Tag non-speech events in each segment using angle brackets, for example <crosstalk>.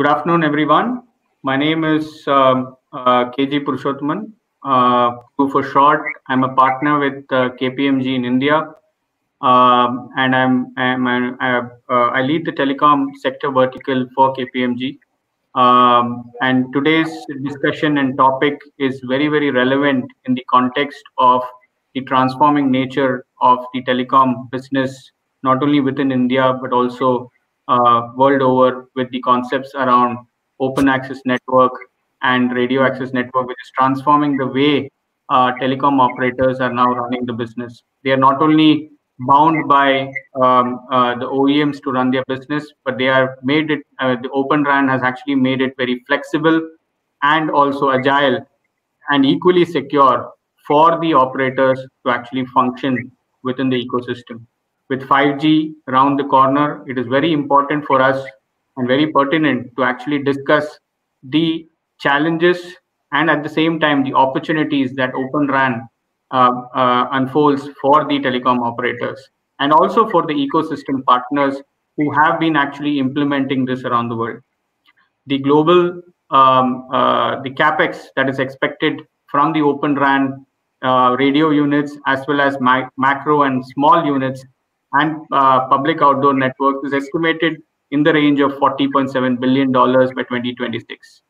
Good afternoon, everyone. My name is um, uh, KG Purushothaman. Uh, for short, I'm a partner with uh, KPMG in India, um, and I'm, I'm I, uh, I lead the telecom sector vertical for KPMG. Um, and today's discussion and topic is very very relevant in the context of the transforming nature of the telecom business, not only within India but also world over, with the concepts around open access network and radio access network, which is transforming the way uh, telecom operators are now running the business. They are not only bound by um, uh, the OEMs to run their business, but they are made it. Uh, the Open RAN has actually made it very flexible and also agile and equally secure for the operators to actually function within the ecosystem. With 5G around the corner, it is very important for us and very pertinent to actually discuss the challenges and at the same time the opportunities that Open RAN uh, uh, unfolds for the telecom operators and also for the ecosystem partners who have been actually implementing this around the world. The global, um, uh, the capex that is expected from the Open RAN uh, radio units as well as ma macro and small units and uh, public outdoor networks is estimated in the range of $40.7 billion by 2026.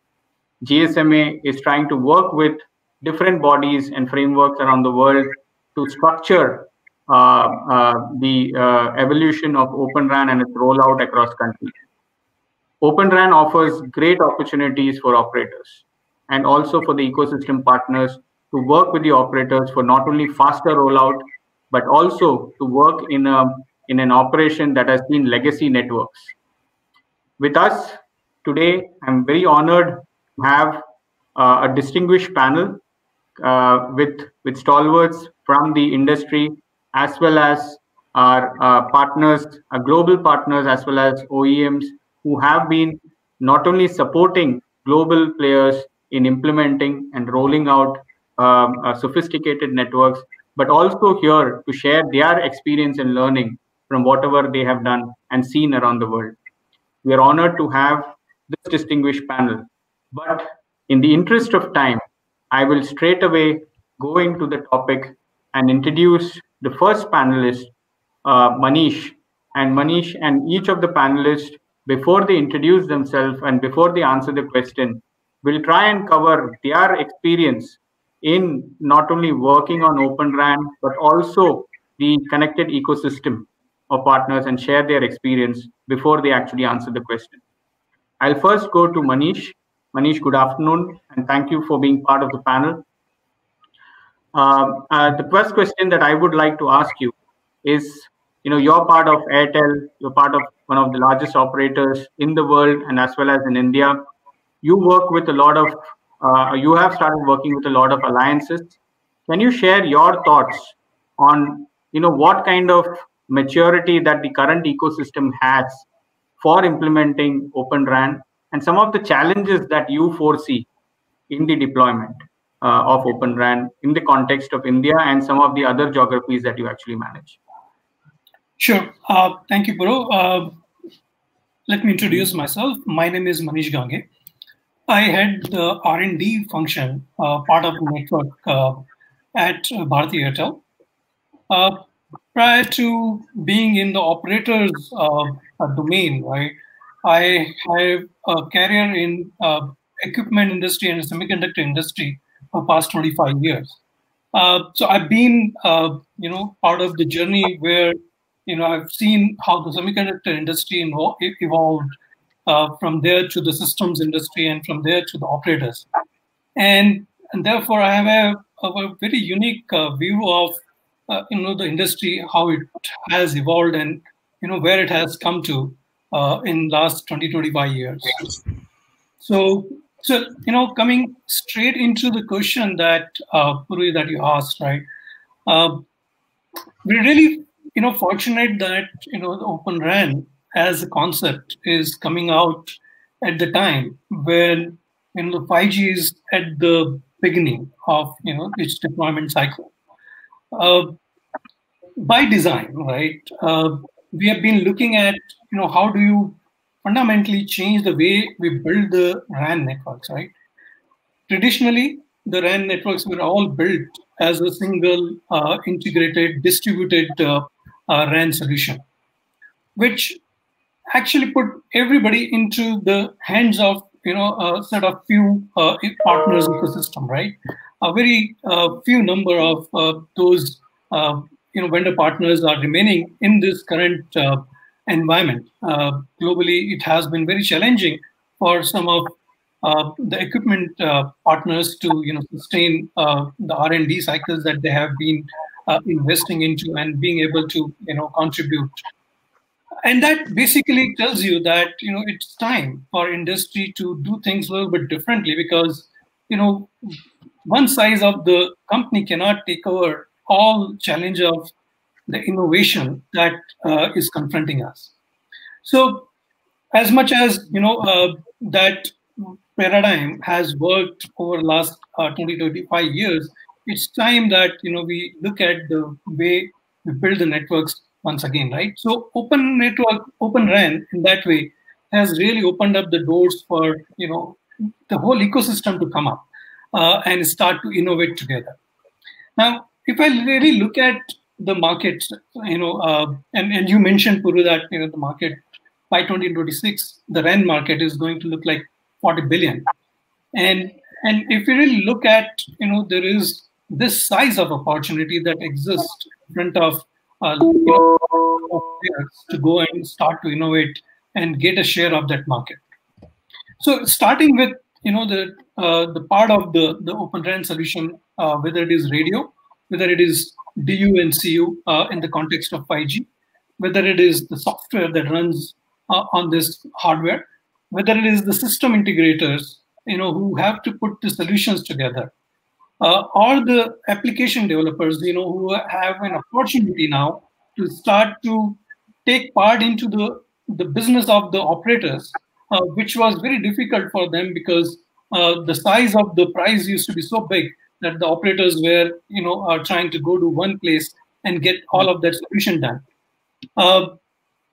GSMA is trying to work with different bodies and frameworks around the world to structure uh, uh, the uh, evolution of Open RAN and its rollout across countries. Open RAN offers great opportunities for operators and also for the ecosystem partners to work with the operators for not only faster rollout, but also to work in, a, in an operation that has been legacy networks. With us today, I'm very honored to have uh, a distinguished panel uh, with with stalwarts from the industry as well as our uh, partners, our global partners, as well as OEMs who have been not only supporting global players in implementing and rolling out um, uh, sophisticated networks, but also here to share their experience and learning from whatever they have done and seen around the world. We are honored to have this distinguished panel. But in the interest of time, I will straight away go into the topic and introduce the first panelist, uh, Manish. And Manish and each of the panelists, before they introduce themselves and before they answer the question, will try and cover their experience in not only working on Open RAN, but also the connected ecosystem of partners and share their experience before they actually answer the question. I'll first go to Manish Manish, good afternoon, and thank you for being part of the panel. Uh, uh, the first question that I would like to ask you is, you know, you're part of Airtel, you're part of one of the largest operators in the world and as well as in India. You work with a lot of, uh, you have started working with a lot of alliances. Can you share your thoughts on, you know, what kind of maturity that the current ecosystem has for implementing Open RAN and some of the challenges that you foresee in the deployment uh, of Open RAN in the context of India and some of the other geographies that you actually manage. Sure. Uh, thank you, Puru. Uh, let me introduce myself. My name is Manish Gangey. I head the R&D function, uh, part of the network uh, at Bharti Airtel. Uh, prior to being in the operators domain, right, I have a career in uh, equipment industry and semiconductor industry for past 25 years. Uh, so I've been, uh, you know, part of the journey where, you know, I've seen how the semiconductor industry evolved uh, from there to the systems industry and from there to the operators. And, and therefore, I have a, a very unique uh, view of, uh, you know, the industry, how it has evolved and, you know, where it has come to uh, in last 20, 25 years. So, so you know, coming straight into the question that uh, Puru that you asked, right? Uh, we're really, you know, fortunate that you know the Open RAN as a concept is coming out at the time when you know the 5G is at the beginning of you know its deployment cycle. Uh, by design, right? Uh, we have been looking at you know how do you fundamentally change the way we build the RAN networks, right? Traditionally, the RAN networks were all built as a single uh, integrated, distributed uh, uh, RAN solution, which actually put everybody into the hands of you know a set of few uh, partners ecosystem, right? A very uh, few number of uh, those you know vendor partners are remaining in this current environment. globally, it has been very challenging for some of uh, the equipment uh, partners to you know sustain uh, the R&D cycles that they have been investing into and being able to you know contribute. And that basically tells you that you know it's time for industry to do things a little bit differently because you know one size of the company cannot take over all challenge of the innovation that uh, is confronting us. So, as much as you know uh, that paradigm has worked over the last uh, 20, 25 years, it's time that you know we look at the way we build the networks once again, right? So open network, open RAN in that way has really opened up the doors for you know the whole ecosystem to come up uh, and start to innovate together. Now, if I really look at the market, you know, uh, and, and you mentioned Puru that you know the market by 2026, the RAN market is going to look like 40 billion. And and if you really look at, you know, there is this size of opportunity that exists in front of uh, you know, to go and start to innovate and get a share of that market. So starting with you know the uh, the part of the the Open RAN solution, uh, whether it is radio, whether it is DU and CU uh, in the context of 5G, whether it is the software that runs uh, on this hardware, whether it is the system integrators, you know, who have to put the solutions together, uh, or the application developers, you know, who have an opportunity now to start to take part into the, the business of the operators, uh, which was very difficult for them because uh, the size of the prize used to be so big that the operators were, you know, are trying to go to one place and get all of that solution done. Uh,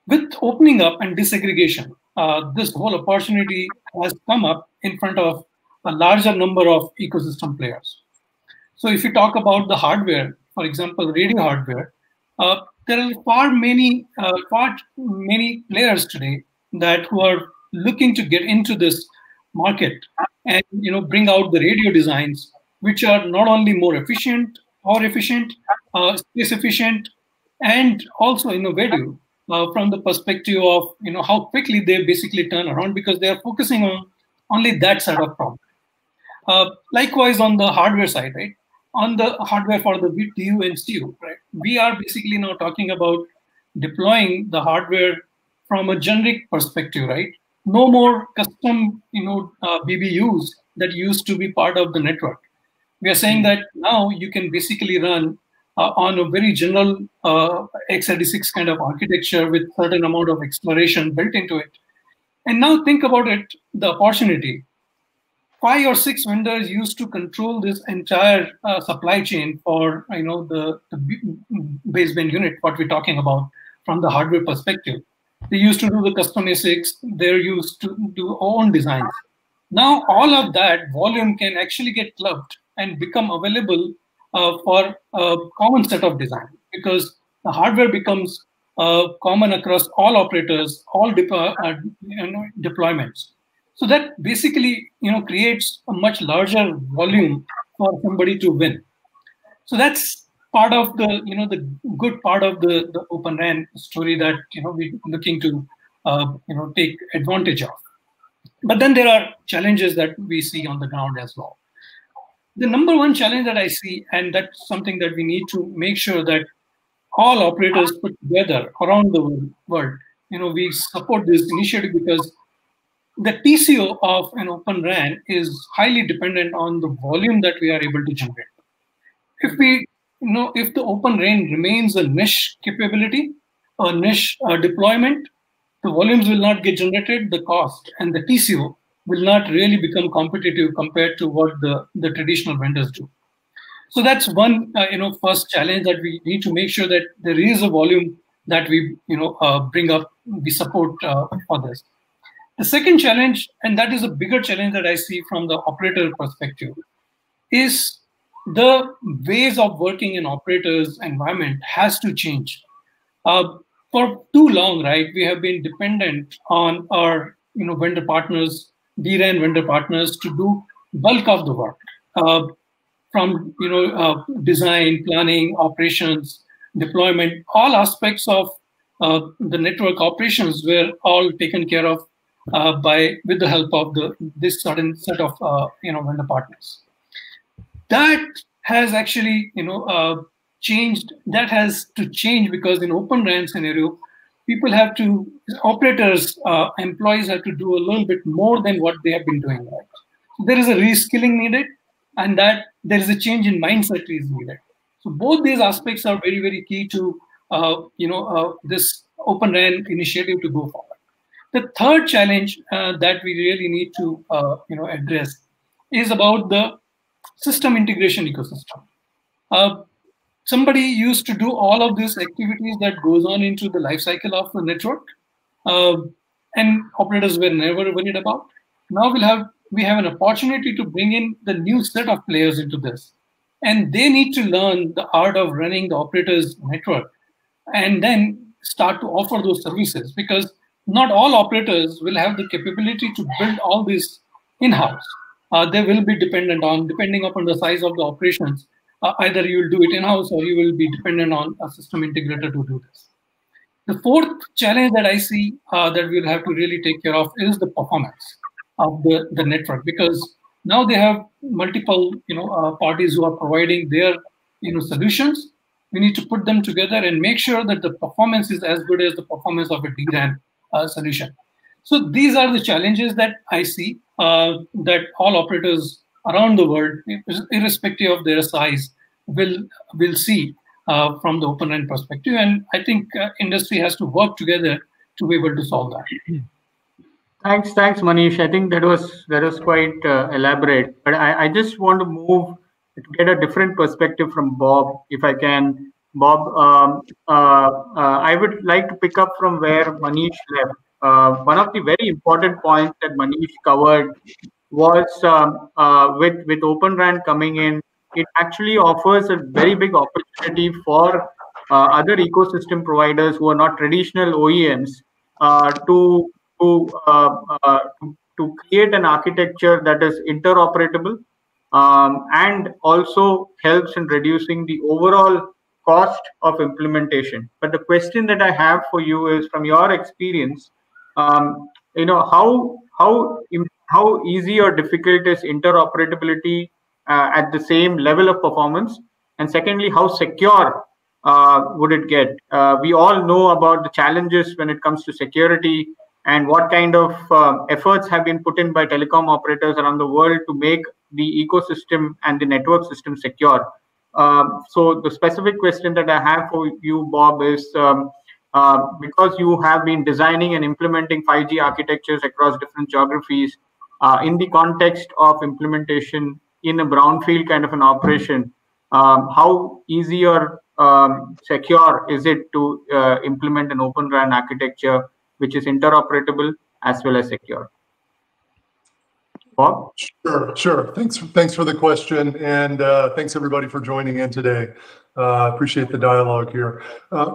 with opening up and disaggregation, uh, this whole opportunity has come up in front of a larger number of ecosystem players. So if you talk about the hardware, for example, radio hardware, uh, there are far many, uh, far many players today that who are looking to get into this market and you know bring out the radio designs which are not only more efficient or efficient, uh, space efficient, and also innovative uh, from the perspective of you know how quickly they basically turn around because they are focusing on only that side of problem. Uh, likewise, on the hardware side, right? On the hardware for the DU and CU, right? We are basically now talking about deploying the hardware from a generic perspective, right? No more custom, you know, uh, BBUs that used to be part of the network. We are saying that now you can basically run uh, on a very general uh, x86 kind of architecture with certain amount of exploration built into it. And now think about it, the opportunity. Five or six vendors used to control this entire uh, supply chain for you know the, the baseband unit, what we're talking about from the hardware perspective. They used to do the custom ASICs, they're used to do own designs. Now all of that volume can actually get clubbed and become available uh, for a common set of design because the hardware becomes uh, common across all operators, all de uh, you know, deployments. So that basically you know creates a much larger volume for somebody to win. So that's part of the you know the good part of the the Open RAN story that you know we're looking to uh, you know take advantage of. But then there are challenges that we see on the ground as well the number one challenge that I see, and that's something that we need to make sure that all operators put together around the world, you know, we support this initiative because the TCO of an open RAN is highly dependent on the volume that we are able to generate. If we, you know, if the open RAN remains a niche capability, a niche uh, deployment, the volumes will not get generated, the cost and the TCO will not really become competitive compared to what the, the traditional vendors do. So that's one, uh, you know, first challenge that we need to make sure that there is a volume that we, you know, uh, bring up, we support uh, for this. The second challenge, and that is a bigger challenge that I see from the operator perspective, is the ways of working in operators environment has to change. Uh, for too long, right, we have been dependent on our you know vendor partners, vRAN vendor partners to do bulk of the work. Uh, from you know uh, design, planning, operations, deployment, all aspects of uh, the network operations were all taken care of uh, by with the help of the this certain set of uh, you know vendor partners. That has actually you know uh, changed. That has to change because in Open RAN scenario, people have to operators uh, employees have to do a little bit more than what they have been doing. Right? There is a reskilling needed, and that there is a change in mindset is needed. So both these aspects are very very key to uh, you know uh, this Open RAN initiative to go forward. The third challenge uh, that we really need to uh, you know address is about the system integration ecosystem. Uh, somebody used to do all of these activities that goes on into the life cycle of the network, uh, and operators were never worried about. Now we'll have we have an opportunity to bring in the new set of players into this, and they need to learn the art of running the operator's network, and then start to offer those services because not all operators will have the capability to build all this in-house. Uh, they will be dependent on, depending upon the size of the operations, uh, either you will do it in-house or you will be dependent on a system integrator to do this. The fourth challenge that I see uh, that we'll have to really take care of is the performance of the, the network because now they have multiple you know uh, parties who are providing their you know solutions. We need to put them together and make sure that the performance is as good as the performance of a DRAN uh, solution. So these are the challenges that I see uh, that all operators around the world, irrespective of their size, will will see uh, from the Open RAN perspective. And I think uh, industry has to work together to be able to solve that. Thanks, thanks, Manish. I think that was that was quite uh, elaborate. But I, I just want to move to get a different perspective from Bob, if I can. Bob, um, uh, uh, I would like to pick up from where Manish left. Uh, one of the very important points that Manish covered was um, uh, with with Open RAN coming in, it actually offers a very big opportunity for uh, other ecosystem providers who are not traditional OEMs uh, to to, to create an architecture that is interoperable um, and also helps in reducing the overall cost of implementation. But the question that I have for you is, from your experience, um, you know how how how easy or difficult is interoperability uh, at the same level of performance, and secondly, how secure uh, would it get? Uh, we all know about the challenges when it comes to security and what kind of uh, efforts have been put in by telecom operators around the world to make the ecosystem and the network system secure. Um, so the specific question that I have for you, Bob, is um, uh, because you have been designing and implementing 5G architectures across different geographies uh, in the context of implementation in a brownfield kind of an operation, um, how easy or um, secure is it to uh, implement an open RAN architecture which is interoperable as well as secure? Bob? Sure, sure. Thanks, thanks for the question, and uh, thanks everybody for joining in today. Uh, appreciate the dialogue here. Uh,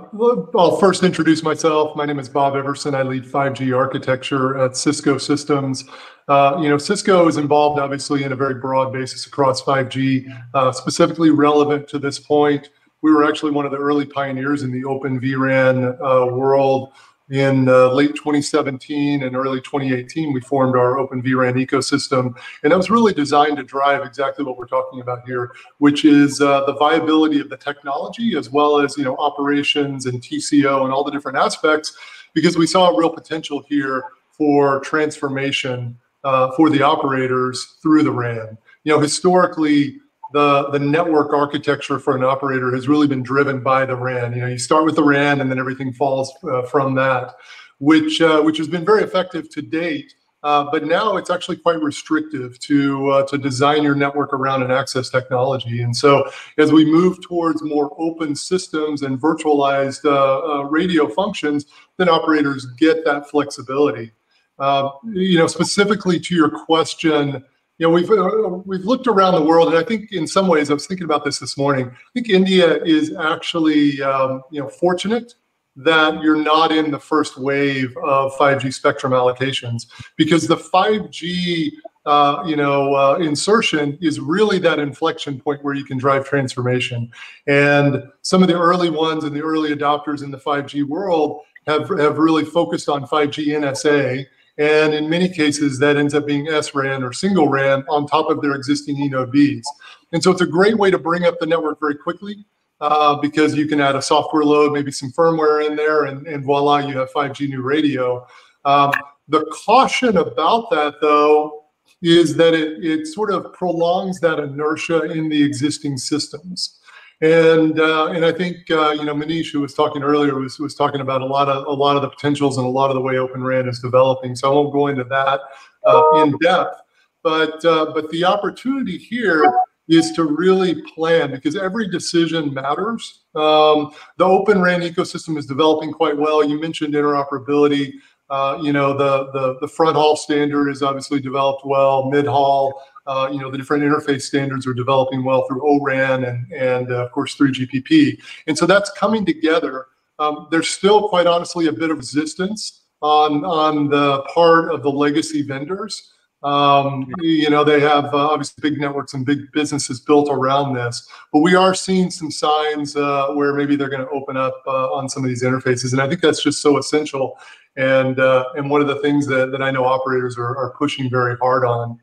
I'll first introduce myself. My name is Bob Everson. I lead 5G architecture at Cisco Systems. Uh, you know, Cisco is involved obviously in a very broad basis across 5G, uh, specifically relevant to this point. We were actually one of the early pioneers in the open vRAN uh, world in uh, late 2017 and early 2018, we formed our Open vRAN ecosystem. And that was really designed to drive exactly what we're talking about here, which is uh, the viability of the technology as well as you know operations and TCO and all the different aspects, because we saw a real potential here for transformation uh, for the operators through the RAN. You know, historically, the, the network architecture for an operator has really been driven by the RAN. You know, you start with the RAN and then everything falls uh, from that, which uh, which has been very effective to date. Uh, but now it's actually quite restrictive to uh, to design your network around an access technology. And so, as we move towards more open systems and virtualized uh, uh, radio functions, then operators get that flexibility. Uh, you know, specifically to your question, you know, we've uh, we've looked around the world, and I think in some ways, I was thinking about this this morning. I think India is actually, um, you know, fortunate that you're not in the first wave of 5G spectrum allocations because the 5G uh, you know, uh, insertion is really that inflection point where you can drive transformation. And some of the early ones and the early adopters in the 5G world have, have really focused on 5G NSA. And in many cases, that ends up being SRAN or single RAN on top of their existing. Bs. And so it's a great way to bring up the network very quickly uh, because you can add a software load, maybe some firmware in there, and, and voila, you have 5G new radio. Um, the caution about that, though, is that it, it sort of prolongs that inertia in the existing systems. And uh, and I think uh, you know Manish, who was talking earlier, was was talking about a lot of a lot of the potentials and a lot of the way Open RAN is developing. So I won't go into that uh, in depth. But uh, but the opportunity here is to really plan because every decision matters. Um, the Open RAN ecosystem is developing quite well. You mentioned interoperability. Uh, you know, the, the, the fronthaul standard is obviously developed well, mid haul, uh, you know, the different interface standards are developing well through ORAN and, and uh, of course, 3GPP. And so that's coming together. Um, there's still, quite honestly, a bit of resistance on, on the part of the legacy vendors. Um, you know, they have uh, obviously big networks and big businesses built around this, but we are seeing some signs uh, where maybe they're going to open up uh, on some of these interfaces, and I think that's just so essential and uh, and one of the things that, that I know operators are, are pushing very hard on.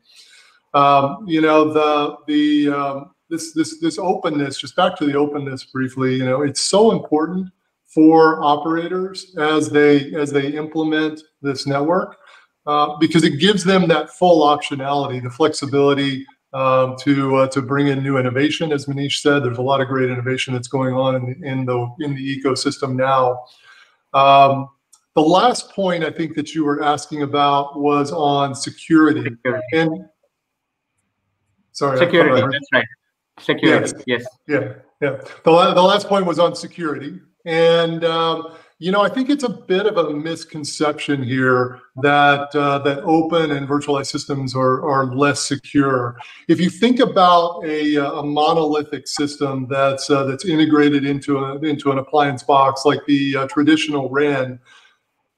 Um, you know the the um, this this this openness. Just back to the openness briefly. You know it's so important for operators as they as they implement this network uh, because it gives them that full optionality, the flexibility um, to uh, to bring in new innovation. As Manish said, there's a lot of great innovation that's going on in the in the in the ecosystem now. Um, the last point I think that you were asking about was on security. security. And sorry, security. That's right. Security. Yes. yes. Yeah. Yeah. The, the last point was on security. And, um, you know, I think it's a bit of a misconception here that uh, that open and virtualized systems are, are less secure. If you think about a, a monolithic system that's uh, that's integrated into a, into an appliance box like the uh, traditional RAN,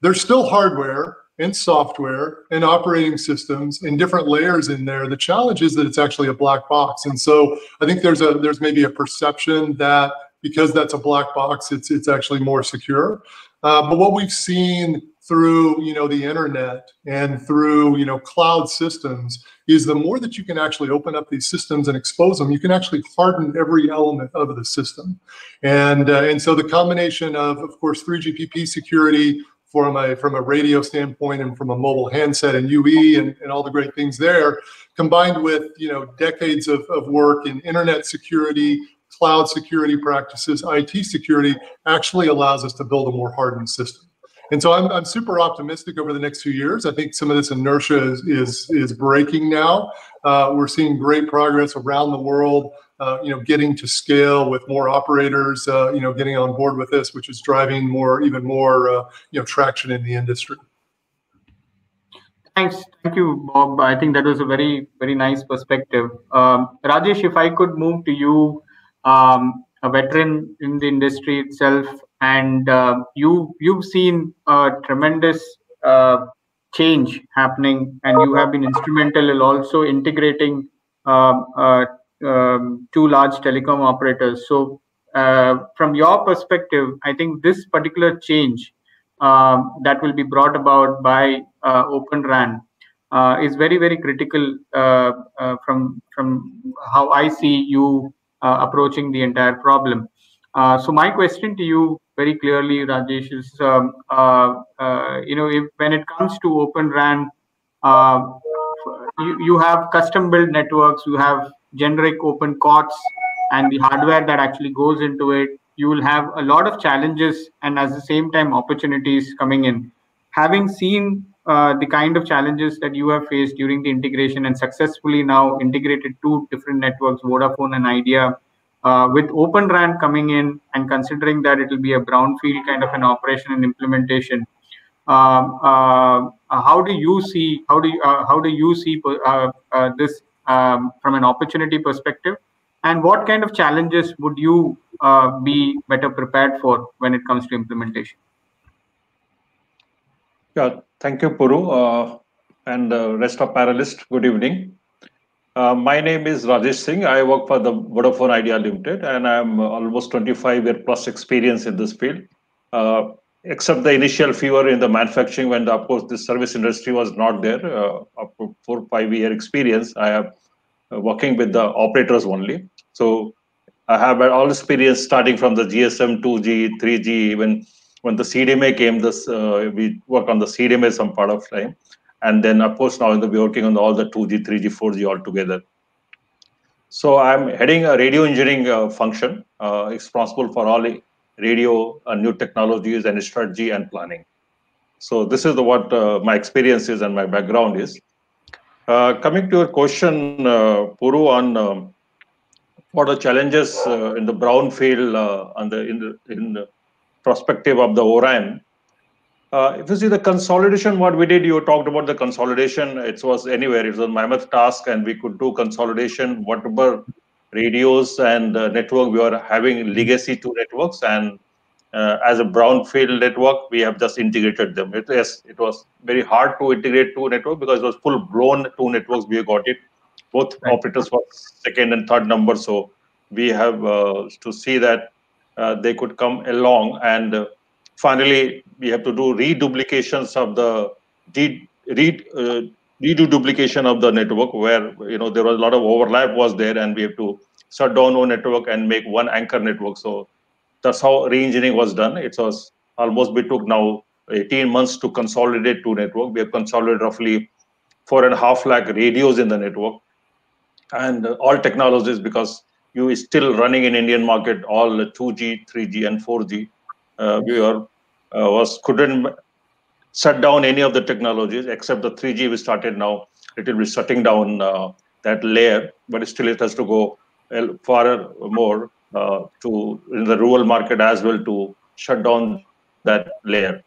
there's still hardware and software and operating systems and different layers in there. The challenge is that it's actually a black box. And so I think there's a there's maybe a perception that because that's a black box, it's it's actually more secure. Uh, but what we've seen through you know the internet and through you know cloud systems is the more that you can actually open up these systems and expose them, you can actually harden every element of the system. And uh, and so the combination of of course 3GPP security from a from a radio standpoint and from a mobile handset and UE and, and all the great things there, combined with you know decades of, of work in internet security, cloud security practices, IT security, actually allows us to build a more hardened system. And so I'm, I'm super optimistic over the next few years. I think some of this inertia is is, is breaking now. Uh, we're seeing great progress around the world uh, you know, getting to scale with more operators, uh, you know, getting on board with this, which is driving more, even more, uh, you know, traction in the industry. Thanks, thank you, Bob. I think that was a very, very nice perspective. Um, Rajesh, if I could move to you, um, a veteran in the industry itself, and uh, you you've seen a tremendous uh, change happening, and you have been instrumental in also integrating um, uh, um, two large telecom operators. So, uh, from your perspective, I think this particular change um, that will be brought about by uh, Open RAN uh, is very, very critical uh, uh, from from how I see you uh, approaching the entire problem. so, my question to you very clearly, Rajesh, is um, you know if, when it comes to Open RAN. you, you have custom built networks, you have generic open COTS and the hardware that actually goes into it, you will have a lot of challenges and at the same time opportunities coming in. Having seen uh, the kind of challenges that you have faced during the integration and successfully now integrated two different networks, Vodafone and Idea, uh, with Open RAN coming in and considering that it will be a brownfield kind of an operation and implementation, um, uh, how do you see how do you, how do you see this um, from an opportunity perspective? And what kind of challenges would you be better prepared for when it comes to implementation? Yeah, thank you, Puru, and the rest of panelists. Good evening. Uh, my name is Rajesh Singh. I work for the Vodafone Idea Limited, and I'm almost 25 year plus experience in this field. Uh, except the initial fever in the manufacturing, when of course the service industry was not there, uh, four five year experience. I have uh, working with the operators only. So I have all experience starting from the GSM, 2G, 3G, even when the CDMA came. This uh, we work on the CDMA some part of time and then of course now we're working on all the 2G, 3G, 4G all together. So I'm heading a radio engineering uh, function, uh, responsible for all radio uh, new technologies and strategy and planning. So this is the, what uh, my experience is and my background is. Uh, coming to your question, uh, Puru, on um, what are challenges in the brownfield on the in the in the perspective of the ORAN, uh, if you see the consolidation, what we did, you talked about the consolidation. It was anywhere. It was a mammoth task, and we could do consolidation. Whatever radios and uh, network we are having legacy two networks, and uh, as a brownfield network, we have just integrated them. It, yes, it was very hard to integrate two networks because it was full blown two networks. We got it. Both right. operators were second and third number, so we have uh, to see that uh, they could come along and uh, finally we have to do reduplications of the read, read uh, redo duplication of the network where you know there was a lot of overlap was there and we have to shut down one network and make one anchor network. So that's how re-engineering was done. It was almost we took now 18 months to consolidate two network. We have consolidated roughly four and a half lakh radios in the network. And all technologies because you is still running in indian market all 2g 3g and 4g uh, we are uh, was couldn't shut down any of the technologies except the 3G we started now. It will be shutting down uh, that layer, but still it has to go far more uh, to in the rural market as well to shut down that layer.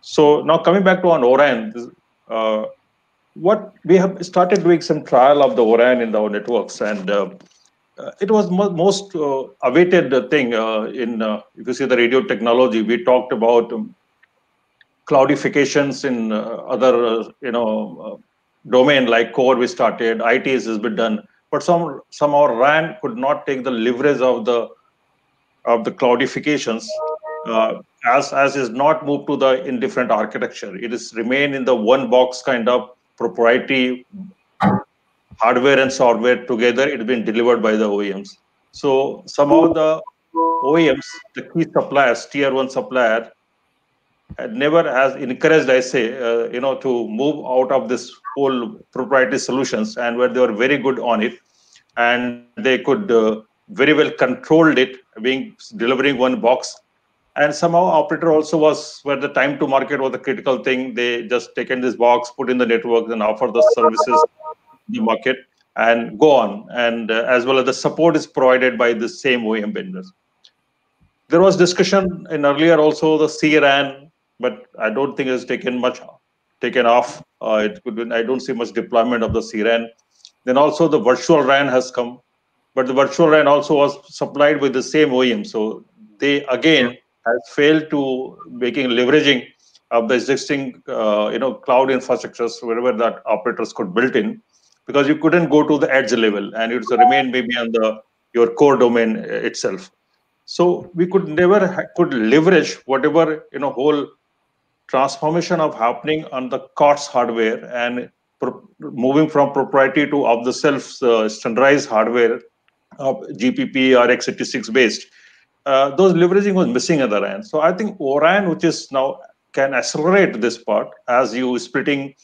So now coming back to on ORAN, uh, what we have started doing some trial of the ORAN in our networks and uh, uh, it was mo most uh, awaited thing uh, in if you see the radio technology we talked about um, cloudifications in uh, other uh, you know uh, domain like core we started its has been done but some somehow ran could not take the leverage of the of the cloudifications uh, as as is not moved to the indifferent architecture it is remain in the one box kind of proprietary hardware and software together, it's been delivered by the OEMs. So some of the OEMs, the key suppliers, tier one supplier, never has encouraged, I say, uh, you know, to move out of this whole proprietary solutions and where they were very good on it, and they could uh, very well controlled it, being delivering one box. And somehow operator also was where the time to market was a critical thing. They just taken this box, put in the network, and offer the services the market and go on. And uh, as well as the support is provided by the same OEM vendors. There was discussion in earlier also the CRAN, but I don't think it's taken much taken off. Uh, it could be, I don't see much deployment of the CRAN. Then also the virtual RAN has come, but the virtual RAN also was supplied with the same OEM. So they again has failed to making leveraging of the existing uh, you know cloud infrastructures wherever that operators could build in because you couldn't go to the edge level and it remained maybe on the your core domain itself so we could never could leverage whatever you know whole transformation of happening on the COTS hardware and moving from proprietary to off the shelf uh, standardized hardware of gpp or x86 based uh, those leveraging was missing at the end so i think oran which is now can accelerate this part as you splitting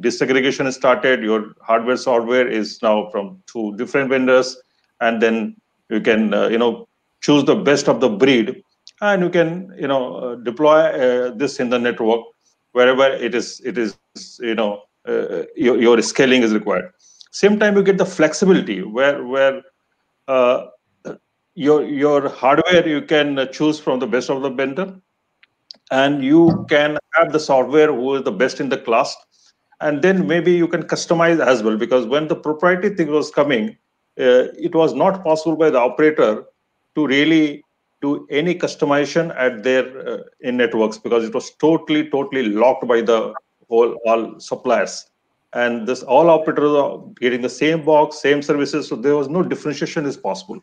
disaggregation started your hardware software is now from two different vendors and then you can uh, you know choose the best of the breed and you can you know uh, deploy uh, this in the network wherever it is it is you know uh, your, your scaling is required. Same time you get the flexibility where where uh, your your hardware you can choose from the best of the vendor and you can have the software who is the best in the class. And then maybe you can customize as well because when the proprietary thing was coming uh, it was not possible by the operator to really do any customization at their uh, in networks because it was totally totally locked by the whole all suppliers. And this all operators are getting the same box same services so there was no differentiation is possible.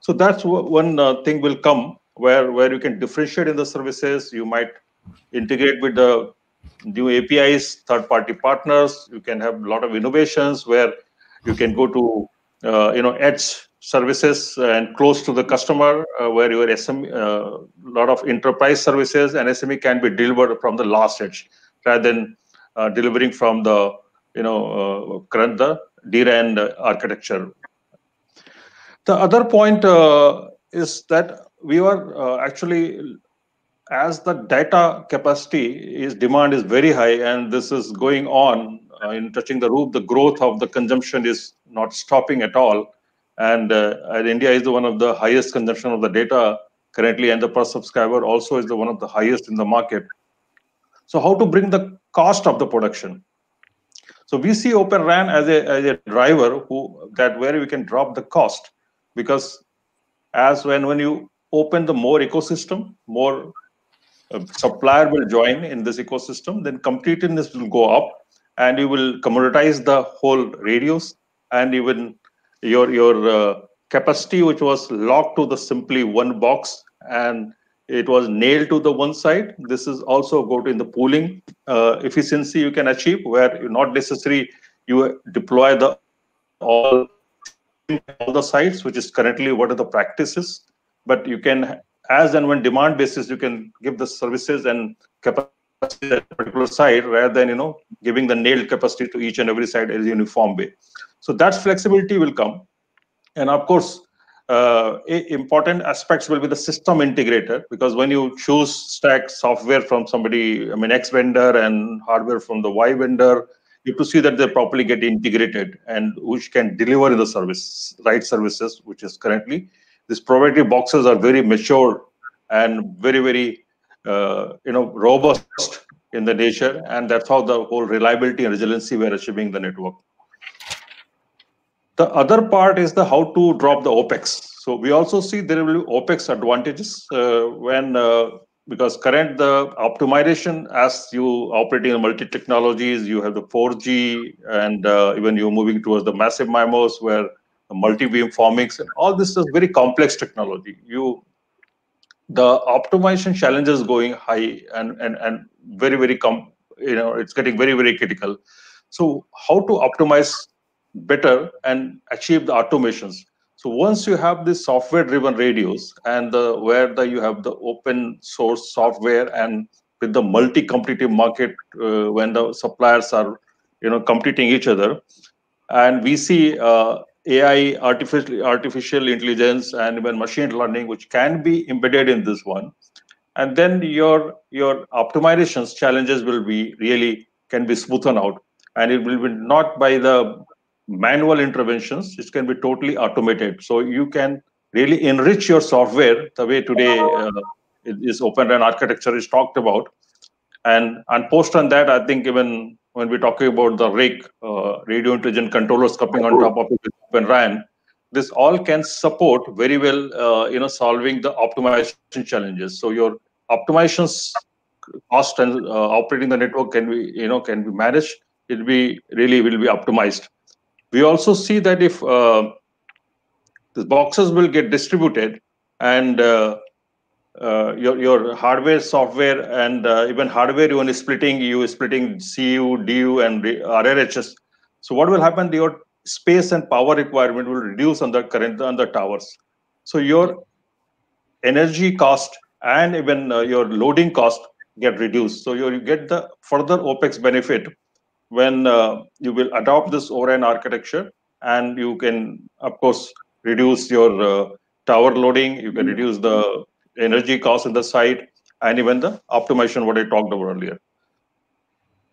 So that's one uh, thing will come where where you can differentiate in the services. You might integrate with the new apis third party partners. You can have a lot of innovations where you can go to uh, you know edge services and close to the customer uh, where your SME, a uh, lot of enterprise services and SME can be delivered from the last edge rather than uh, delivering from the you know uh, current the DRAN architecture. The other point uh, is that we are actually as the data capacity is demand is very high and this is going on uh, in touching the roof the growth of the consumption is not stopping at all and, uh, and india is the one of the highest consumption of the data currently and the per subscriber also is the one of the highest in the market. So how to bring the cost of the production? So we see open ran as a, as a driver who that where we can drop the cost because as when when you open the more ecosystem more uh, supplier will join in this ecosystem then competitiveness will go up and you will commoditize the whole radios and even your your uh, capacity which was locked to the simply one box and it was nailed to the one side. This is also go to in the pooling uh, efficiency you can achieve where not necessary you deploy the all all the sites which is currently what are the practices. But you can as and when demand basis you can give the services and capacity at particular site rather than you know giving the nailed capacity to each and every site in a uniform way so that flexibility will come. And of course uh, important aspects will be the system integrator because when you choose stack software from somebody i mean x vendor and hardware from the y vendor you have to see that they properly get integrated and which can deliver the service right services which is currently. These proprietary boxes are very mature and very very uh, you know robust in the nature. And that's how the whole reliability and resiliency we're achieving the network the other part is the how to drop the opex. So we also see there will be opex advantages uh, when uh, because current the optimization as you operating in multi technologies you have the 4g and uh, even you're moving towards the massive MIMOs where multi-beam formings and all this is very complex technology. You the optimization challenges going high and and and very very com you know it's getting very very critical. So how to optimize better and achieve the automations. So once you have this software driven radios and the where the you have the open source software and with the multi competitive market uh, when the suppliers are you know competing each other and we see uh, AI, artificial artificial intelligence, and even machine learning, which can be embedded in this one, and then your your optimizations challenges will be really can be smoothened out, and it will be not by the manual interventions; it can be totally automated. So you can really enrich your software the way today uh, is open RAN architecture is talked about, and and post on that, I think even when we're talking about the RIC, uh, radio intelligent controllers coming on top of Open RAN, this all can support very well, uh, you know, solving the optimization challenges. So your optimizations cost and uh, operating the network can be, you know, can be managed. It'll be really will be optimized. We also see that if uh, the boxes will get distributed and uh, uh, your your hardware, software, and uh, even hardware you are splitting, you splitting CU, DU, and RRHS. So what will happen? Your space and power requirement will reduce on the current on the towers. So your energy cost and even uh, your loading cost get reduced. So you get the further OPEX benefit when uh, you will adopt this ORAN architecture and you can, of course, reduce your uh, tower loading, you can reduce the energy cost in the site, and even the optimization what I talked about earlier.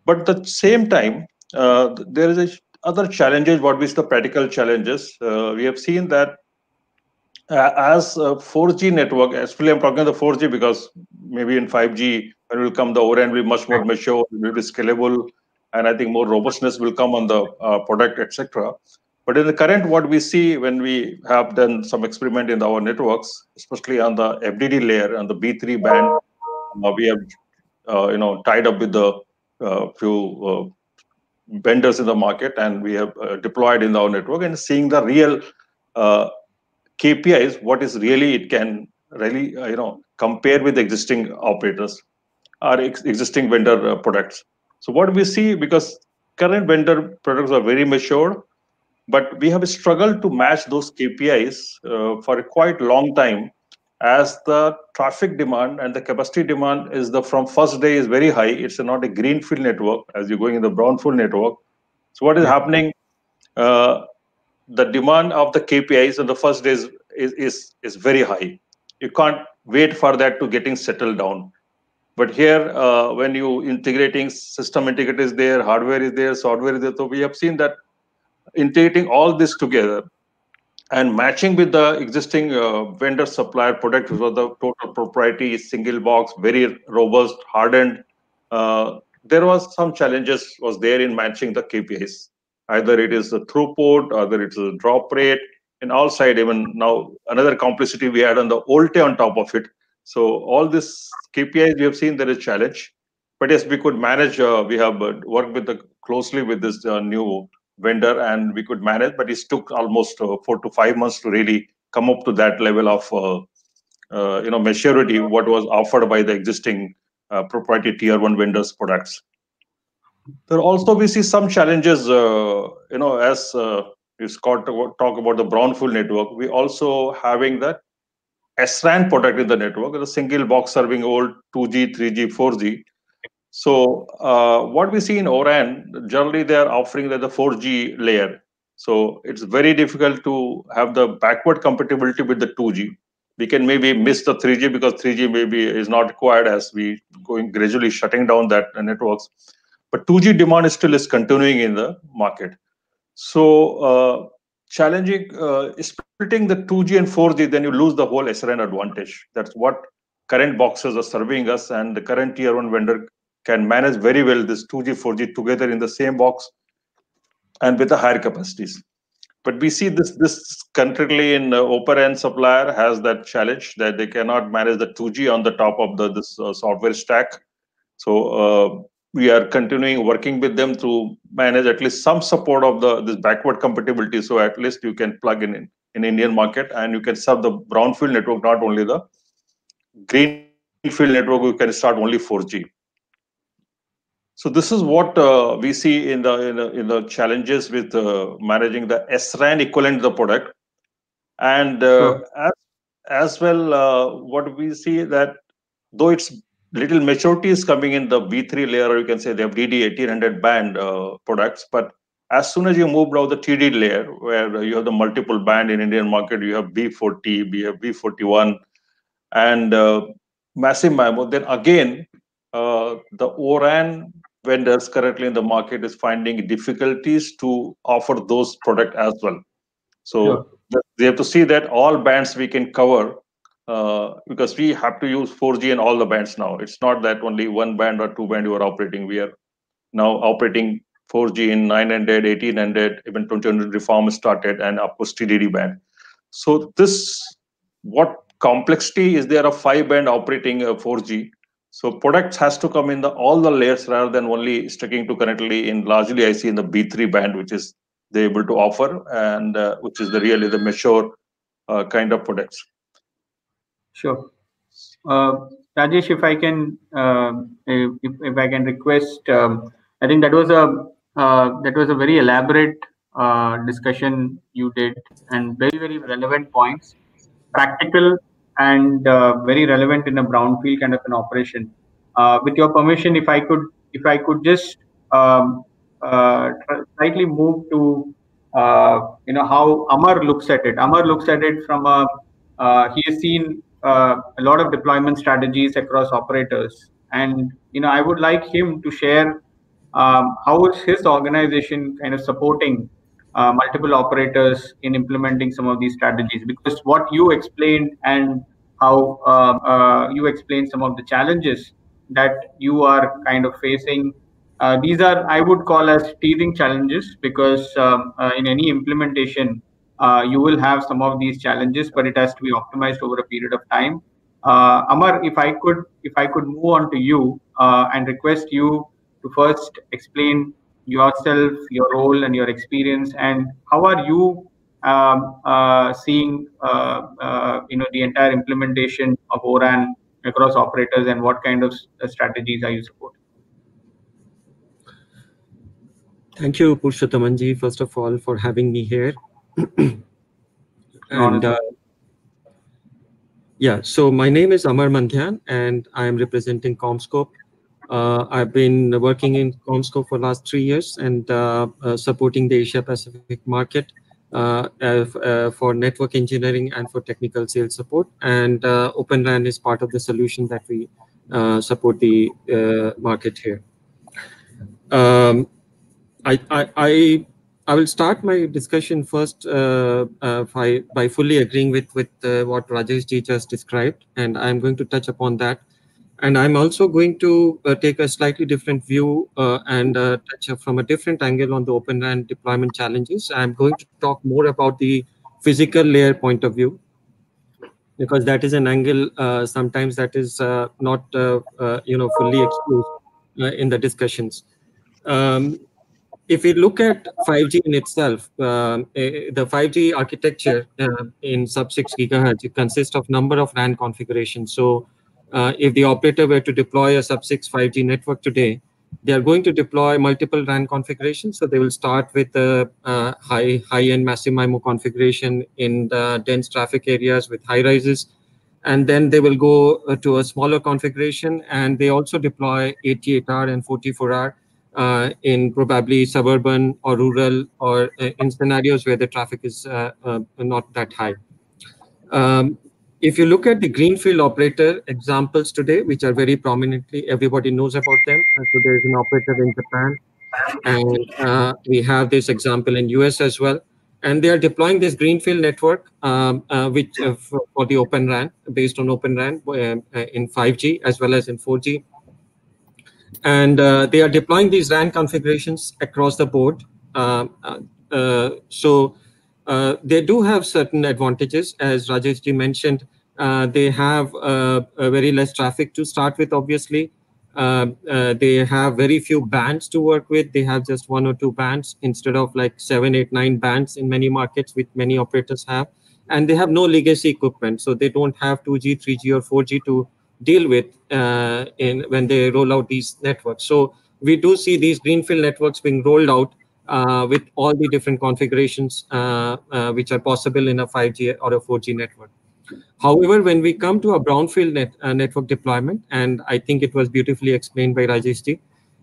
But at the same time, uh, there is a other challenges, what is the practical challenges? Uh, we have seen that uh, as a 4G network, especially I'm talking the 4G because maybe in 5G when it will come the O-RAN will be much more mature, it will be scalable, and I think more robustness will come on the uh, product, etc. But in the current, what we see when we have done some experiment in our networks, especially on the FDD layer and the B3 band, uh, we have uh, you know tied up with the uh, few uh, vendors in the market, and we have uh, deployed in our network and seeing the real KPIs, what is really it can really you know compare with existing operators or ex existing vendor products. So what we see because current vendor products are very mature but we have struggled to match those KPIs uh, for a quite long time as the traffic demand and the capacity demand is the from first day is very high. It's not a greenfield network as you're going in the brownfield network. So what is happening? Uh, the demand of the KPIs on the first day is, is, is, is very high. You can't wait for that to getting settled down. But here, uh, when you integrating system integrator is there, hardware is there, software is there. So we have seen that integrating all this together and matching with the existing uh, vendor supplier product which was the total proprietary single box very robust hardened uh, there was some challenges was there in matching the kpis either it is the throughput either it's a drop rate and all side even now another complexity we had on the VoLTE on top of it so all this kpis we have seen there is challenge. But yes we could manage uh, we have uh, worked with the closely with this uh, new vendor and we could manage but it took almost uh, four to five months to really come up to that level of uh, uh, you know maturity what was offered by the existing proprietary tier one vendors products. There also we see some challenges you know as uh, Scott talk about the brownfield network. We also having that SRAN product in the network the single box serving old 2G 3G 4G so uh, what we see in ORAN, generally they are offering the 4G layer. So it's very difficult to have the backward compatibility with the 2G. We can maybe miss the 3G because 3G maybe is not required as we going gradually shutting down that networks. But 2G demand is still is continuing in the market. So uh, challenging uh, splitting the 2G and 4G, then you lose the whole SRAN advantage. That's what current boxes are serving us, and the current tier one vendor can manage very well this 2G, 4G together in the same box and with the higher capacities. But we see this this currently in uh, end supplier has that challenge that they cannot manage the 2G on the top of the this uh, software stack. So uh, we are continuing working with them to manage at least some support of the this backward compatibility. So at least you can plug in in, in Indian market and you can serve the brownfield network, not only the greenfield network. You can start only 4G. So this is what uh, we see in the, in the, in the challenges with uh, managing the SRAN equivalent to the product, and uh, sure. as as well, uh, what we see that though it's little maturity is coming in the B3 layer, or you can say they have DD1800 band uh, products, but as soon as you move down the TD layer, where you have the multiple band in Indian market, you have B40, you have B41, and uh, massive MIMO, then again, uh, the ORAN vendors currently in the market is finding difficulties to offer those product as well. So sure. they have to see that all bands we can cover uh, because we have to use 4G in all the bands now. It's not that only one band or two band you are operating. We are now operating 4G in 900, 1800, even 2000 refarm started, and of course TDD band. So this, what complexity is there of five band operating 4G? So products has to come in the all the layers rather than only sticking to currently in largely I see in the B3 band, which is they're able to offer and uh, which is the really the mature uh, kind of products. Sure. Uh, Rajesh, if I can, uh, if, if I can request, um, I think that was a uh, that was a very elaborate uh, discussion you did and very very relevant points, practical and uh, very relevant in a brownfield kind of an operation. Uh, with your permission, if I could, if I could just um, uh, slightly move to you know how Amar looks at it. Amar looks at it from a he has seen uh, a lot of deployment strategies across operators, and you know I would like him to share um, how is his organization kind of supporting uh, multiple operators in implementing some of these strategies? Because what you explained and how uh, uh, you explained some of the challenges that you are kind of facing uh, these are i would call as teething challenges because um, uh, in any implementation uh, you will have some of these challenges but it has to be optimized over a period of time amar if i could if i could move on to you and request you to first explain yourself, your role, and your experience, and how are you um, uh, seeing uh, uh, you know the entire implementation of ORAN across operators, and what kind of uh, strategies are you supporting? Thank you, Purushothamanji, first of all, for having me here. And uh, yeah, so my name is Amar Mandhyan, and I am representing CommScope uh, I've been working in CommScope for the last three years and uh, uh, supporting the Asia Pacific market for network engineering and for technical sales support. And Open is part of the solution that we support the market here. Um, I, I, I I will start my discussion first uh, uh, by, by fully agreeing with, with uh, what Rajesh ji just described, and I'm going to touch upon that. And I'm also going to uh, take a slightly different view uh, and uh, touch from a different angle on the Open RAN deployment challenges. I'm going to talk more about the physical layer point of view because that is an angle sometimes that is not you know fully exposed in the discussions. Um, if we look at 5G in itself, um, the 5G architecture in sub 6 gigahertz it consists of number of RAN configurations. So uh, if the operator were to deploy a sub-6 5G network today, they are going to deploy multiple RAN configurations. So they will start with a, a high high-end massive MIMO configuration in the dense traffic areas with high rises, and then they will go uh, to a smaller configuration, and they also deploy 8T8R and 4T4R uh, in probably suburban or rural or uh, in scenarios where the traffic is uh, uh, not that high. Um, if you look at the greenfield operator examples today, which are very prominently, everybody knows about them. Uh, so there's an operator in Japan, and uh, we have this example in US as well. And they are deploying this greenfield network, um, which for, the Open RAN, based on Open RAN in 5G as well as in 4G. And they are deploying these RAN configurations across the board. Um, so uh, they do have certain advantages, as Rajesh ji mentioned. Uh, they have uh, very less traffic to start with, obviously. Uh, uh, they have very few bands to work with. They have just one or two bands instead of like seven, eight, nine bands in many markets, which many operators have. And they have no legacy equipment, so they don't have 2G, 3G, or 4G to deal with in when they roll out these networks. So we do see these greenfield networks being rolled out uh, with all the different configurations uh, uh, which are possible in a 5G or a 4G network. However, when we come to a brownfield net, uh, network deployment, and I think it was beautifully explained by Rajesh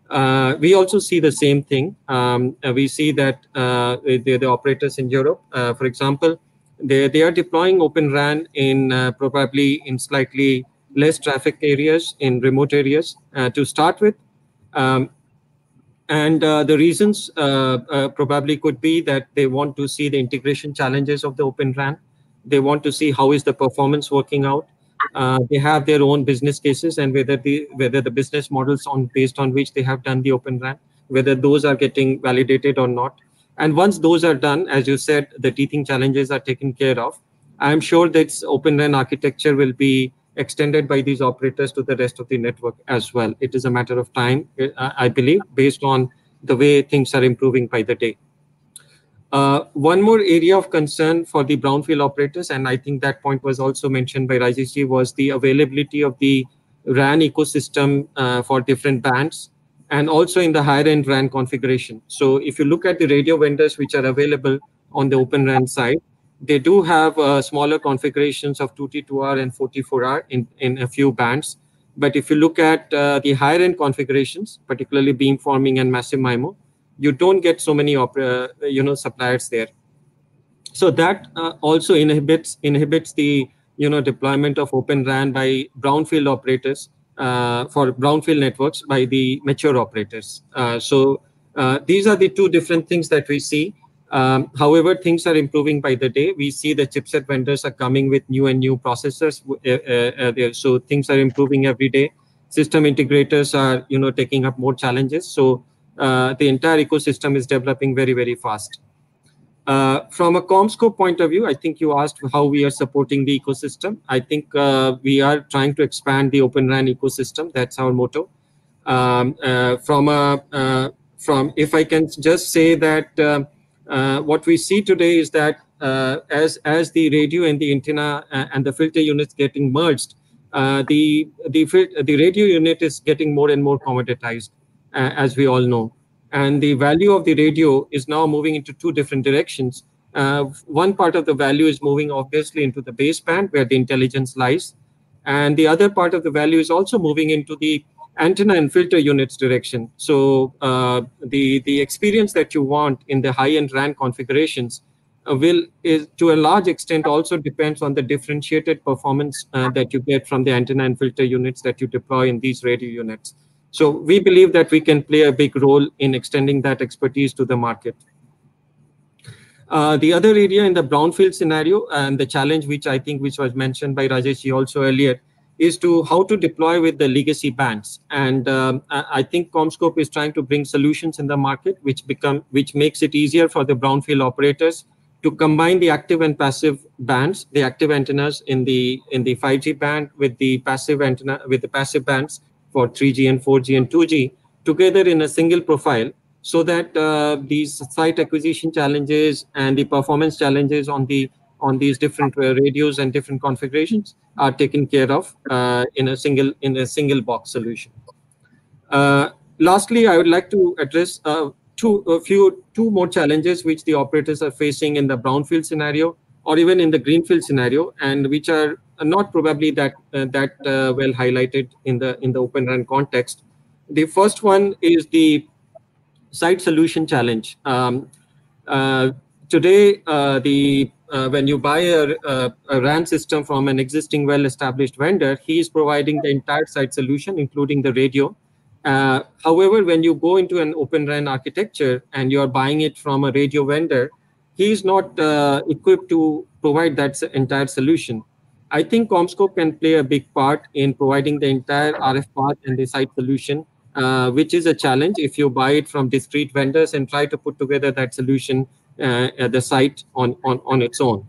uh, we also see the same thing. Um, uh, we see that the, the, operators in Europe, for example, they, they are deploying Open RAN in probably in slightly less traffic areas, in remote areas to start with. Um, and uh, the reasons uh, uh, probably could be that they want to see the integration challenges of the Open RAN. They want to see how is the performance working out. Uh, they have their own business cases and whether the whether the business models on based on which they have done the Open RAN, whether those are getting validated or not. And once those are done, as you said, the teething challenges are taken care of. I'm sure that Open RAN architecture will be extended by these operators to the rest of the network as well. It is a matter of time, I believe, based on the way things are improving by the day. Uh, one more area of concern for the brownfield operators, and I think that point was also mentioned by Rajesh was the availability of the RAN ecosystem uh, for different bands and also in the higher end RAN configuration. So if you look at the radio vendors which are available on the Open RAN side, they do have uh, smaller configurations of 2T2R and 4T4R in, in a few bands. But if you look at uh, the higher end configurations, particularly beamforming and massive MIMO, you don't get so many uh, you know suppliers there. So that uh, also inhibits inhibits the you know deployment of Open RAN by brownfield operators uh, for brownfield networks by the mature operators. Uh, so these are the two different things that we see Um, however, things are improving by the day. We see the chipset vendors are coming with new and new processors. Uh, uh, so things are improving every day. System integrators are, you know, taking up more challenges. So uh, the entire ecosystem is developing very, very fast. Uh, from a CommScope point of view, I think you asked how we are supporting the ecosystem. I think uh, we are trying to expand the Open RAN ecosystem. That's our motto. Um, uh, from a uh, from if I can just say that uh, what we see today is that as as the radio and the antenna and the filter units getting merged, the the the radio unit is getting more and more commoditized, as we all know and the value of the radio is now moving into two different directions. Uh, one part of the value is moving obviously into the baseband where the intelligence lies, and the other part of the value is also moving into the antenna and filter units direction. So uh, the the experience that you want in the high-end RAN configurations uh, will is to a large extent also depends on the differentiated performance uh, that you get from the antenna and filter units that you deploy in these radio units. So we believe that we can play a big role in extending that expertise to the market. Uh, the other area in the brownfield scenario and the challenge which I think which was mentioned by Rajesh also earlier is to how to deploy with the legacy bands. And um, I think CommScope is trying to bring solutions in the market which become which makes it easier for the brownfield operators to combine the active and passive bands, the active antennas in the in the 5G band with the passive antenna with the passive bands for 3G and 4G and 2G together in a single profile so that uh, these site acquisition challenges and the performance challenges on the on these different uh, radios and different configurations are taken care of uh, in a single in a single box solution. Uh, lastly, I would like to address two a few two more challenges which the operators are facing in the brownfield scenario or even in the greenfield scenario, and which are not probably that uh, that uh, well highlighted in the in the Open RAN context. The first one is the site solution challenge. Um, uh, today, the uh, when you buy a, a, a, RAN system from an existing well-established vendor, he is providing the entire site solution, including the radio. Uh, however, when you go into an Open RAN architecture and you are buying it from a radio vendor, he is not equipped to provide that entire solution. I think CommScope can play a big part in providing the entire RF path and the site solution, uh, which is a challenge if you buy it from discrete vendors and try to put together that solution uh, the site on, on, on its own.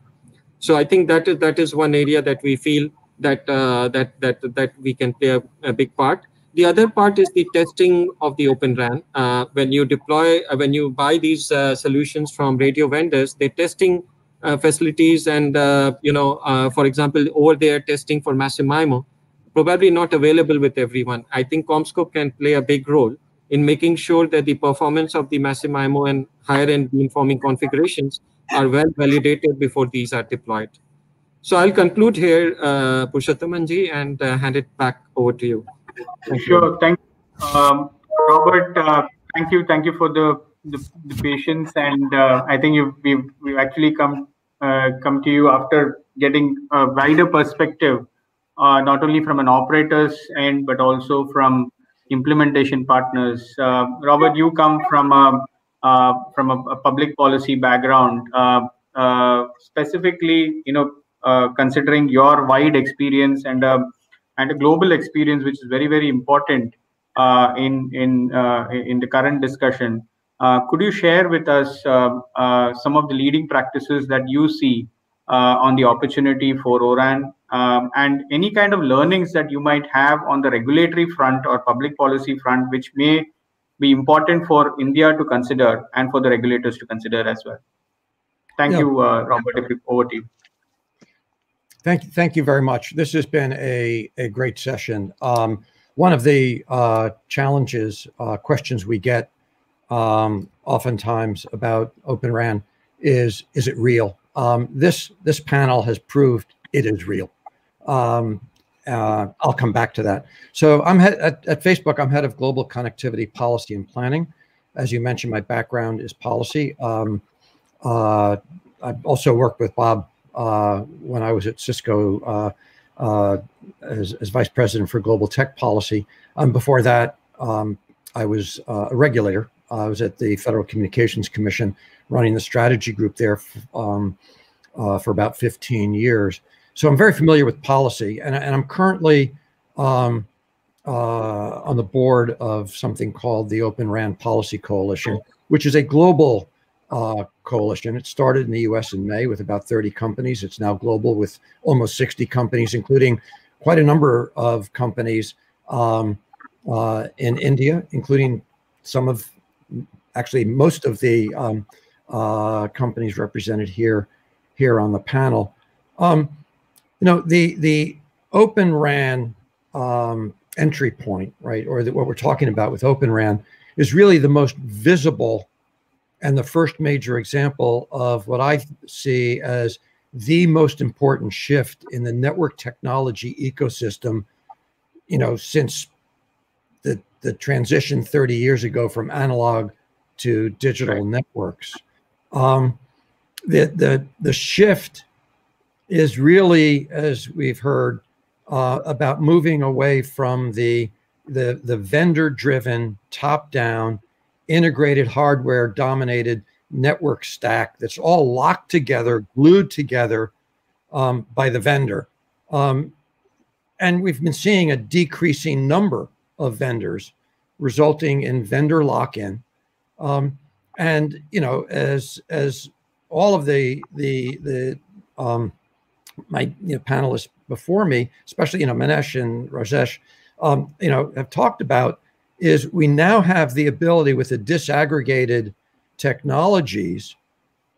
So I think that is that is one area that we feel that uh, that that that we can play a, a, big part. The other part is the testing of the Open RAN. Uh, when you deploy, uh, when you buy these uh, solutions from radio vendors, they're testing uh, facilities and uh, you know uh, for example over there testing for massive MIMO probably not available with everyone i think CommScope can play a big role in making sure that the performance of the massive MIMO and higher end beamforming configurations are well validated before these are deployed so i'll conclude here uh, Purushothamanji and uh, hand it back over to you thank sure you. thank um, robert uh, thank you thank you for the the, the patience, and uh, I think you've, we've we've actually come uh, come to you after getting a wider perspective, uh, not only from an operator's end but also from implementation partners. Uh, Robert, you come from a uh, from a, a, public policy background, uh, specifically, you know, considering your wide experience and and a global experience, which is very very important in in in the current discussion. Uh, could you share with us uh, uh, some of the leading practices that you see on the opportunity for ORAN um, and any kind of learnings that you might have on the regulatory front or public policy front, which may be important for India to consider and for the regulators to consider as well. Thank yeah. you, uh, Robert. Over to you. Thank you, thank you very much. This has been a, a great session. Um, one of the uh, challenges, uh, questions we get um, oftentimes about Open RAN is is it real? Um, this this panel has proved it is real. Um, uh, I'll come back to that. So I'm at, at, Facebook. I'm head of global connectivity policy and planning. As you mentioned, my background is policy. Um, uh, I also worked with Bob uh, when I was at Cisco uh, uh, as, as, vice president for global tech policy. Um, before that, um, I was uh, a regulator I was at the Federal Communications Commission running the strategy group there um, uh, for about 15 years. So I'm very familiar with policy, and, and I'm currently um, uh, on the board of something called the Open RAN Policy Coalition, which is a global uh, coalition. It started in the US in May with about 30 companies. It's now global with almost 60 companies, including quite a number of companies um, uh, in India, including some of, actually, most of the um, uh, companies represented here here on the panel. Um, you know, the the Open RAN um, entry point, right, or the, what we're talking about with Open RAN is really the most visible and the first major example of what I see as the most important shift in the network technology ecosystem, you know, since the the transition 30 years ago from analog to digital right. networks. Um, the the the shift is really, as we've heard, uh, about moving away from the the the vendor driven top down integrated hardware dominated network stack that's all locked together, glued together um, by the vendor. Um, and we've been seeing a decreasing number of vendors, resulting in vendor lock-in. Um, and you know, as as all of the the the um, my you know, panelists before me, especially you know Manish and Rajesh, um, you know, have talked about is we now have the ability with the disaggregated technologies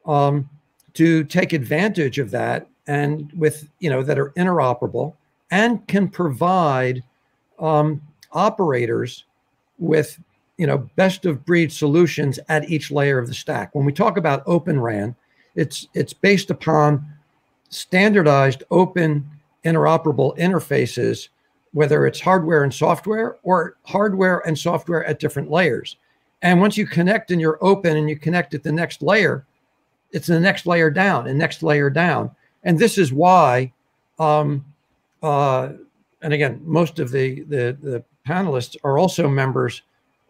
um, to take advantage of that and with you know that are interoperable and can provide um, operators with you know best of breed solutions at each layer of the stack. When we talk about Open RAN, it's it's based upon standardized open interoperable interfaces whether it's hardware and software or hardware and software at different layers. And once you connect and you're open and you connect at the next layer, it's the next layer down and next layer down. And this is why, um, uh, and again, most of the, the, the panelists are also members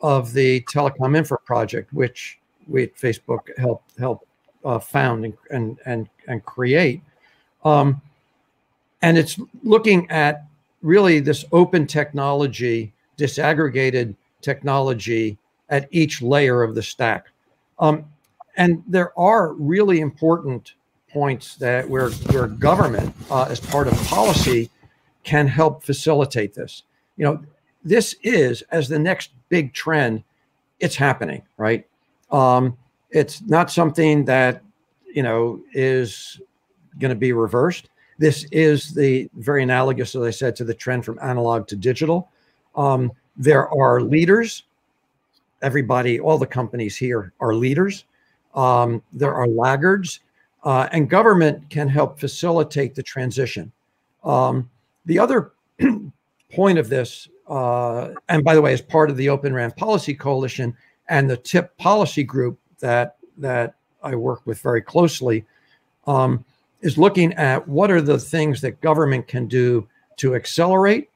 of the Telecom Infra Project, which we at Facebook helped help uh, found and, and and and create. Um, and it's looking at really this open technology, disaggregated technology at each layer of the stack. Um, and there are really important points that where, where government, uh, as part of policy, can help facilitate this. You know, this is as the next big trend. It's happening, right? Um, it's not something that you know is going to be reversed. This is the very analogous, as I said, to the trend from analog to digital. Um, there are leaders. Everybody, all the companies here are leaders. Um, there are laggards, uh, and government can help facilitate the transition. Um, the other <clears throat> point of this, uh, and by the way, as part of the Open RAN Policy Coalition and the TIP Policy Group that that I work with very closely, um, is looking at what are the things that government can do to accelerate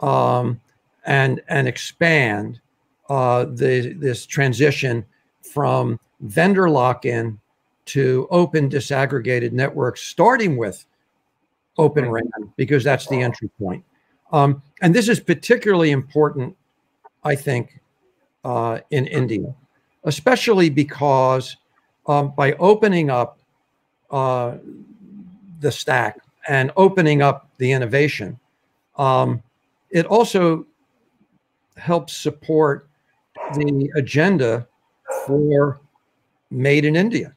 um, and and expand uh, the this transition from vendor lock-in to open disaggregated networks, starting with Open RAN because that's the entry point. Um, and this is particularly important, I think, uh, in India, especially because um, by opening up uh, the stack and opening up the innovation. Um, it also helps support the agenda for made in India.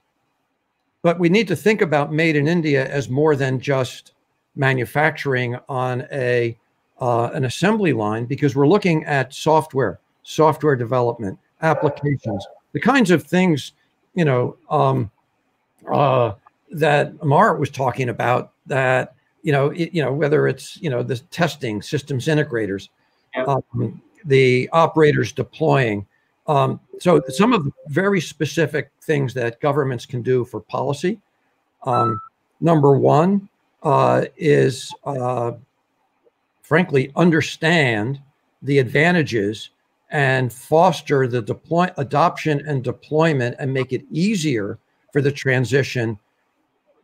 But we need to think about made in India as more than just manufacturing on a uh, an assembly line because we're looking at software, software development, applications, the kinds of things, you know, um, uh, that Amar was talking about that you know it, you know whether it's you know the testing systems integrators um, the operators deploying um, so some of the very specific things that governments can do for policy um, number one uh, is uh, frankly understand the advantages and foster the deploy adoption and deployment and make it easier for the transition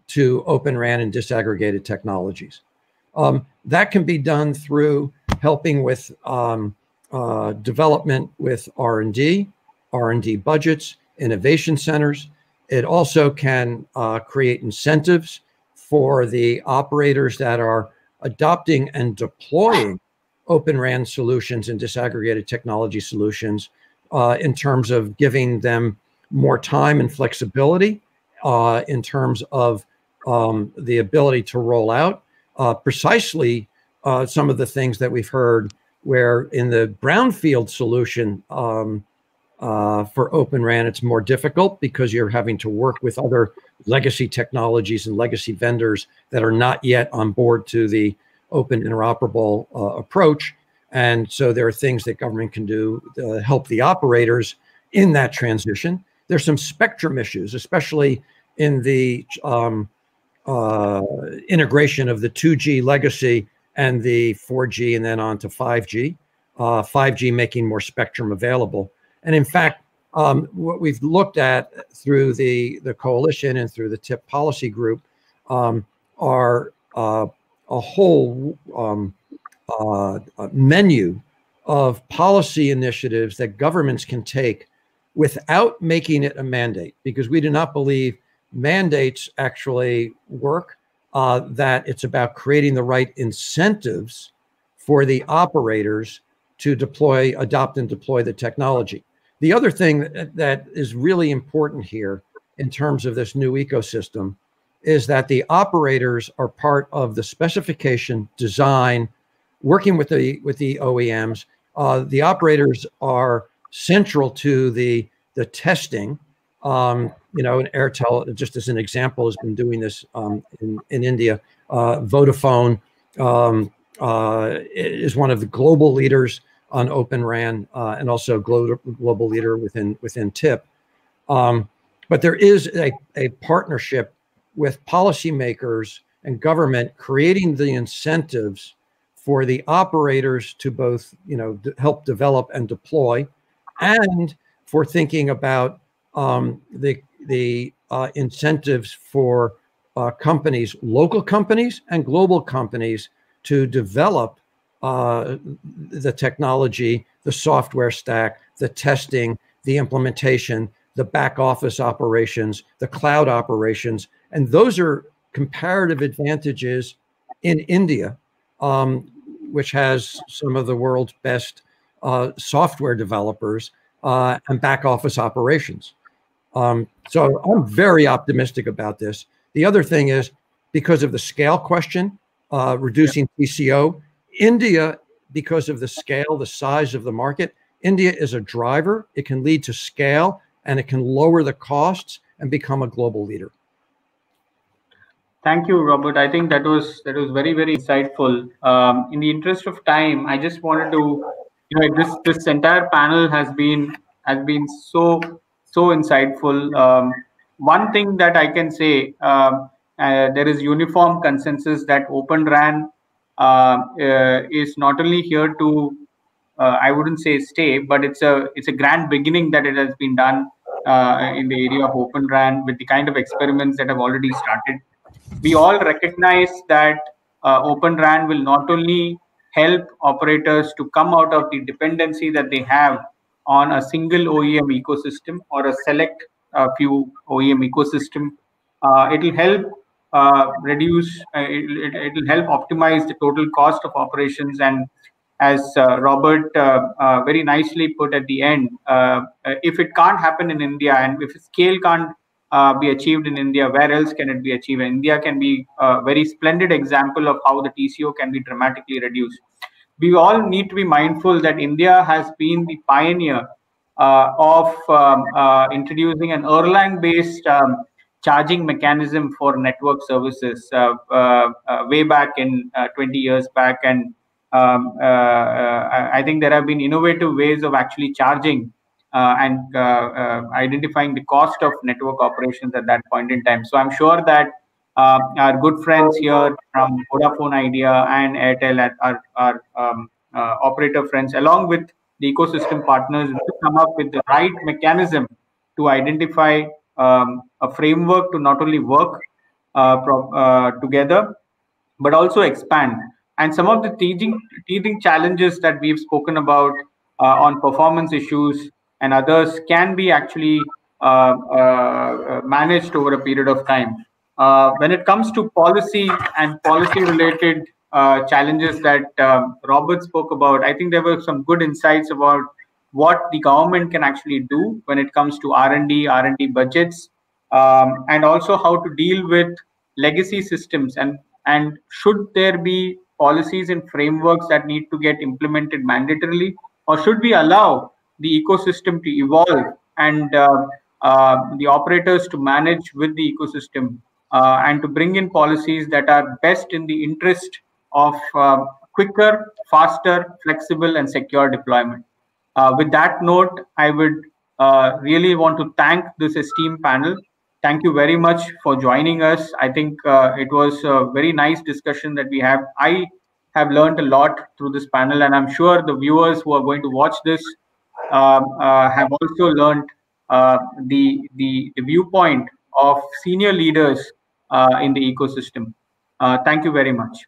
to open RAN and disaggregated technologies. Um, that can be done through helping with um, uh, development with R&D, R&D budgets, innovation centers. It also can uh, create incentives for the operators that are adopting and deploying open RAN solutions and disaggregated technology solutions uh, in terms of giving them more time and flexibility uh, in terms of um, the ability to roll out uh, precisely uh, some of the things that we've heard where in the brownfield solution um, uh, for Open RAN, it's more difficult because you're having to work with other legacy technologies and legacy vendors that are not yet on board to the open interoperable uh, approach. And so there are things that government can do to help the operators in that transition. There's some spectrum issues, especially in the um, uh, integration of the 2G legacy and the 4G and then on to 5G, uh, 5G making more spectrum available. And in fact, um, what we've looked at through the, the coalition and through the TIP policy group um, are uh, a whole um, uh, menu of policy initiatives that governments can take without making it a mandate, because we do not believe mandates actually work uh, that it's about creating the right incentives for the operators to deploy, adopt, and deploy the technology. The other thing that, that is really important here in terms of this new ecosystem is that the operators are part of the specification, design, working with the with the OEMs. Uh, the operators are central to the the testing um, you know, and Airtel, just as an example, has been doing this um, in, in India. Uh, Vodafone um, uh, is one of the global leaders on Open RAN uh, and also global, global leader within within TIP. Um, but there is a, a partnership with policymakers and government creating the incentives for the operators to both, you know, help develop and deploy, and for thinking about um, the the uh, incentives for uh, companies, local companies and global companies, to develop uh, the technology, the software stack, the testing, the implementation, the back office operations, the cloud operations, and those are comparative advantages in India, um, which has some of the world's best uh, software developers uh, and back office operations. Um, so I'm very optimistic about this. The other thing is because of the scale question, uh, reducing TCO, India, because of the scale, the size of the market, India is a driver. It can lead to scale and it can lower the costs and become a global leader. Thank you, Robert. I think that was that was very very insightful. Um, in the interest of time, I just wanted to, you know, this this entire panel has been has been so so insightful. Um, one thing that I can say, uh, uh, there is uniform consensus that Open RAN is not only here to, uh, I wouldn't say stay, but it's a it's a grand beginning that it has been done uh, in the area of Open RAN with the kind of experiments that have already started. We all recognize that Open RAN will not only help operators to come out of the dependency that they have on a single OEM ecosystem or a select uh, few OEM ecosystem. Uh, it will help uh, reduce, uh, it will help optimize the total cost of operations. And as uh, Robert uh, very nicely put at the end, if it can't happen in India and if scale can't be achieved in India, where else can it be achieved? India can be a very splendid example of how the TCO can be dramatically reduced we all need to be mindful that India has been the pioneer uh, of um, uh, introducing an Erlang-based um, charging mechanism for network services uh, uh, uh way back in uh, 20 years back. And um, I think there have been innovative ways of actually charging and identifying the cost of network operations at that point in time. So I'm sure that uh, our good friends here from Vodafone Idea and Airtel, our, our um, uh, operator friends, along with the ecosystem partners will come up with the right mechanism to identify um, a framework to not only work uh, uh, together, but also expand. And some of the teething, teething challenges that we've spoken about uh, on performance issues and others can be actually uh, uh, managed over a period of time. Uh, when it comes to policy and policy related challenges that um, Robert spoke about, I think there were some good insights about what the government can actually do when it comes to R&D, R&D budgets, um, and also how to deal with legacy systems. And and should there be policies and frameworks that need to get implemented mandatorily or should we allow the ecosystem to evolve and uh, uh, the operators to manage with the ecosystem uh, and to bring in policies that are best in the interest of uh, quicker faster flexible and secure deployment uh, with that note i would uh, really want to thank this esteemed panel thank you very much for joining us. I think uh, it was a very nice discussion that we have. I have learned a lot through this panel, and I'm sure the viewers who are going to watch this um, uh, have also learned uh, the, the, the viewpoint of senior leaders uh, in the ecosystem. Uh, thank you very much.